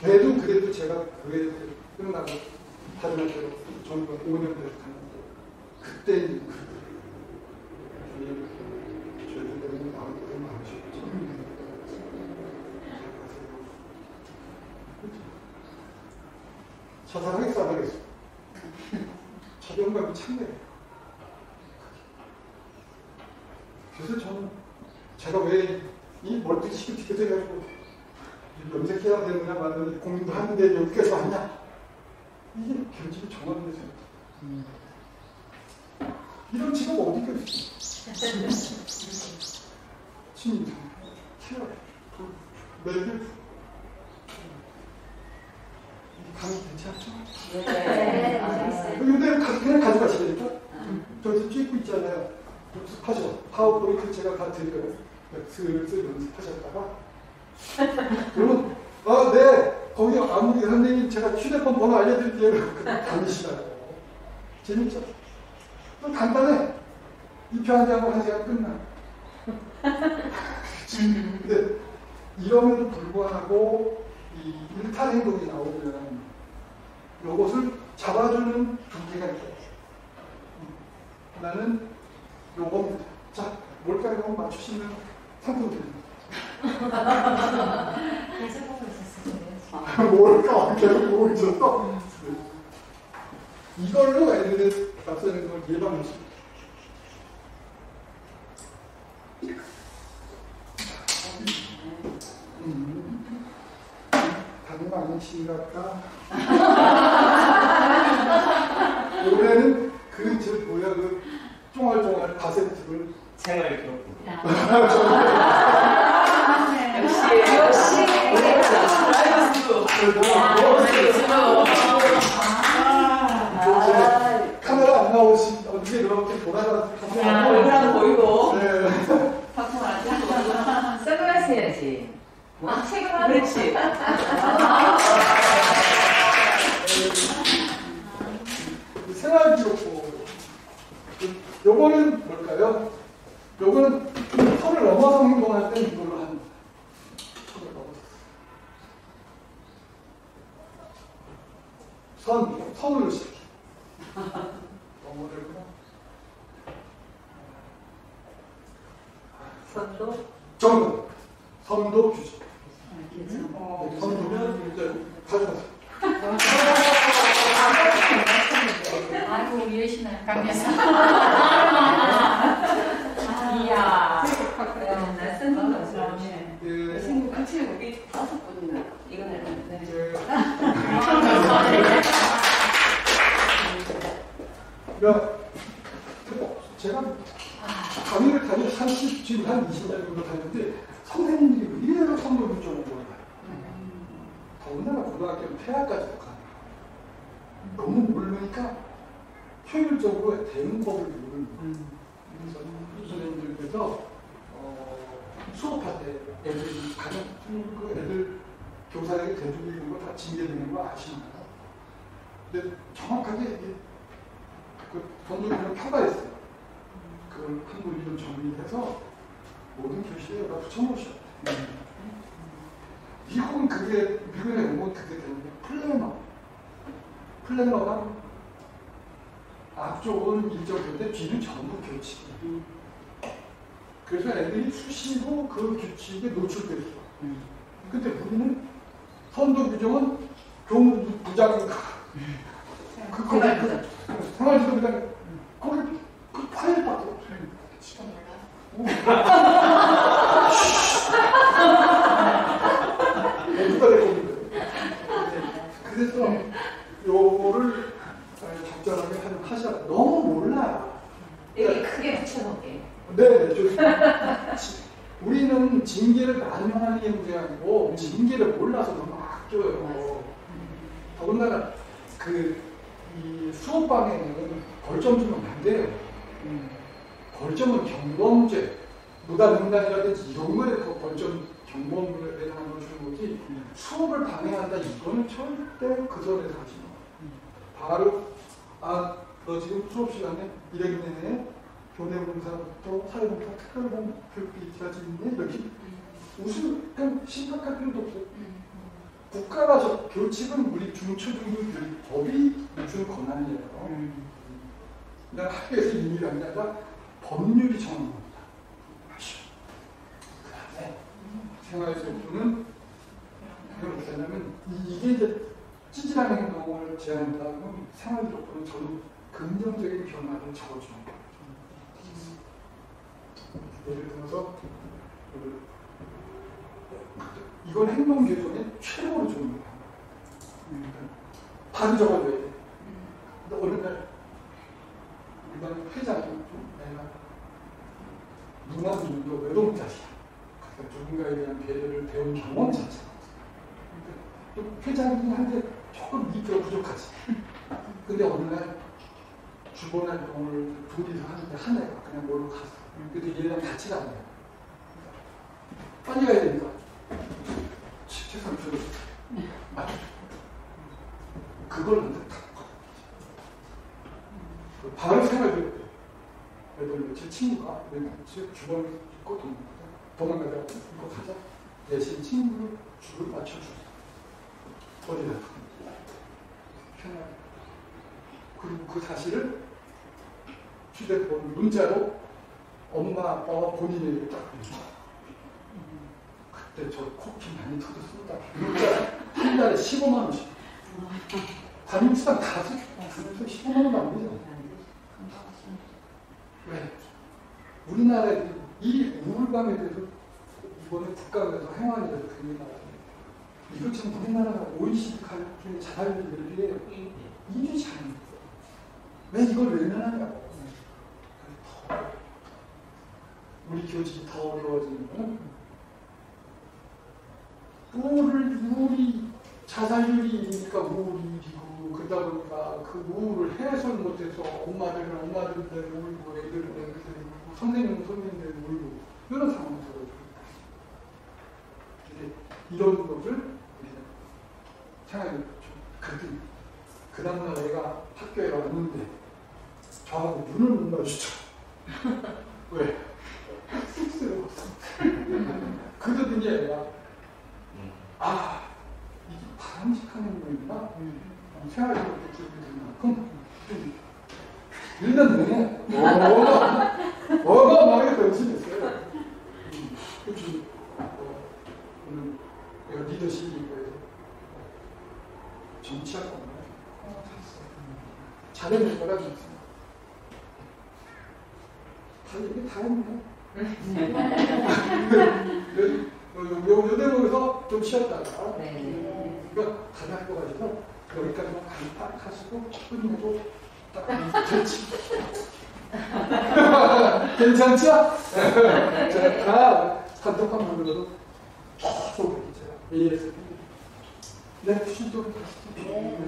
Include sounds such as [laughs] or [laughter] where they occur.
그래도 그래도 제가 교회 끝나고 다른 학교로 전과 5년 돼서 갔는데 그때 이제 저희들 때문에 나온 게 많으셨죠. 자살하겠어 안 하겠어? 자존감이 참네. 그래서 저는 제가 왜 이 멀티 시키 티켓 해가지고 염색해야 되느냐 말느냐 고민도 하는데 여기까지 왔냐? 이게 결집이 정확하게 생각해. 이런 직업 어디가 있어? 친구, 케어, 매일 강의 괜찮죠? 네, 가- 그냥 가져가시니까 저기서 찍고 있잖아요. 연습하죠. 파워포인트 제가 다 드려요. 슬슬 연습하셨다가 그러면 아, 네. 거기 아무리 선생님 제가 휴대폰 번호 알려드릴게요. 다니시라고. 재밌죠? 또 간단해. 이표 한 장으로 한 시간 끝나. [laughs] 근데 이럼에도 불구하고 이 일탈 행동이 나오면 요것을 잡아주는 두개가 있어요. 나는 요겁니다. 자, 뭘까요? 맞추시면 상품 드립니다. 계속 보고 있었어요. 뭘까? 계속 보고 있었어. 이걸로 애들의 낯서는 걸. 음. 아닌 심각가? 올해는 그, 저, 뭐야, 그, 쫑알쫑알 바세트를 생활 기록. 역시 역시. 라이브스도 이제 카메라 안 나오시, 어떻게 이렇게 돌아가서 야, 얼굴 하나 보이고 네. 방송 안 하고 선글라스 해야지. 아, 책을 하나. 그렇지 생활기록부. 요거는 뭘까요? 요거는 선을 넘어서 행동할 때 이걸로 하는 거예요. 선, 선으로 시작해. 넘어들구나. 선도. 정도. 선도 규정. 어, 네, 선도면 이제 가져가세요. 아이고, 강여사. 이야. 낯선 건 없어. 예, 친구 같이 우리 다섯 분이나 이거는 네. 그러니까 제가 강의를 다니 30, 지금 한 20년 정도 다녔는데 선생님들이 의외로 선물을 좀 몰라요. 더군다나 고등학교 폐하까지 가요. 너무 모르니까 효율적으로 대응법을 모르는 거예요. 그래서 선생님들께서 어, 수업할 때 애들이 가장 그 애들 교사에게 대주고 있는 거다 징계되는 거 아시나요? 근데 정확하게 그 표가 있어요. 그걸 한번 이름 정리해서 모든 교실에 여기다 붙여놓으셔야 돼요. 미국은 그게, 미국에 온건 그게 되는데, 플래너. 플래너가 앞쪽은 일정인데 뒤는 전부 규칙. 그래서 애들이 수시로 그 규칙에 노출돼 있어. 근데 우리는 선도 규정은 교무 부장인가. 그, 거기, 그, 생활지도 부장, 거기 그 파일밖에 없어요. 시간 몰라. 누가 될 건데. 그래서 요거를 하셔. 너무 몰라. 여기 크게 붙여놓게. 네, 좋습니다. [laughs] 우리는 징계를 난용하는 게 문제가 아니고 징계를 몰라서 너무 아껴요. 더군다나 그이 수업방에는 벌점 주면 안 돼요. 벌점은 경범죄, 무단횡단이라든지 이런 거에 그 벌점 경범에 대한 걸 주는 거지 수업을 방해한다 이거는 절대 그 전에서 하지 마. 바로 아 너 지금 수업 시간에 이랬네 교내 봉사부터 사회봉사 특별반 교육비까지 있네 이렇게 무슨 그냥 심각할 필요도 없고 국가가 저 교칙은 우리 중초등부 법이 준 권한이에요. 음. 그냥 학교에서 게 아니라 법률이 정하는 겁니다. 그 다음에 생활교육은 이걸 어떻게 하냐면 이- 이게 이제 찌질한 행동을 제한한다 그러면 생활교육은 저는 긍정적인 변화를 적어주는 거예요. 예를 들어서 그, 이건 행동 교정의 최고로 좋은 거예요. 그러니까 바로 적어줘야 돼. 근데 어느 날 일반 회장이 좀 내가 문화문도 외동자시야. 그러니까 누군가에 대한 배려를 배운 경험 없어. 그러니까 또 회장님한테 조금 2% 부족하지. 근데 어느 날 주본 활동을 둘이서 하는데 한 애가 그냥 모르고 갔어. 근데 얘랑 같이 거야. 빨리 가야 되니까. 최선 들어 맞춰. 그걸 근데 탁그 바로 생각을 그래도 제 친구가 제 주변에 있고 도망가다 이거 가자 대신 친구를 줄을 맞춰줬어 어디다 편하게 그리고 그 사실을 휴대폰 문자로 엄마 아빠와 본인에게 딱 그때 저 코피 많이 터졌습니다. 문자 한 달에 15만 원씩. 담임수당 다 쓰죠 15만 원도 안 되죠 왜? 우리나라 애들이 이 우울감에 대해서 이번에 국가에서 행안에 대해서 굉장히 나왔어요. 이거 지금 우리나라가 OECD 가르치는 자살률이 이게 잘안 왜 이걸 외면하냐고. 더 우리 교직이 더 어려워지는 거는 우울을 우울이 자살률이 니까 우울이고 그러다 보니까 그 우울을 해소를 못해서 엄마들은 엄마들들 울고 애들은 애들들 울고 선생님은 선생님들 울고 이런 이제 이런 것을 우리는 생각해 그랬더니 그 다음날 애가 학교에 왔는데 저하고 눈을 못 마주쳐 왜? 그러더니 애가 아 이게 바람직한 행동이구나 생활적으로 기억이 되는 만큼 좀 일단 내내 뭐가 뭐가 말이 변신했어요. 그렇지. 오늘 내가 리더십이 있고요. 정치할 겁니다. 잘해낼 거라 믿습니다. 다 얘기 다 했네. 요, 요, 요 대목에서 좀 쉬었다가 네. 이거 다할 거 가지고 여기까지만 딱 하시고 끝내고 딱 좋지. 괜찮죠? 자, 다 단톡한 분들도 계속 제가 AS 네, 쉴도록 하시죠. 네.